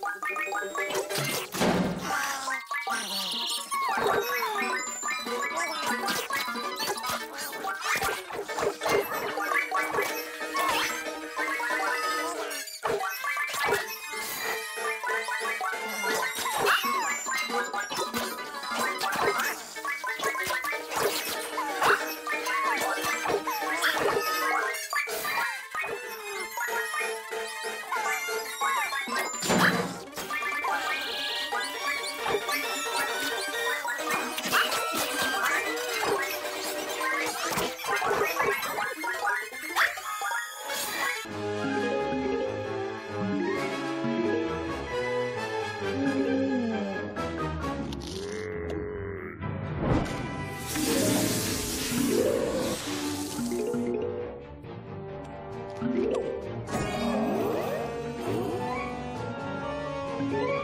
Wow. Thank you.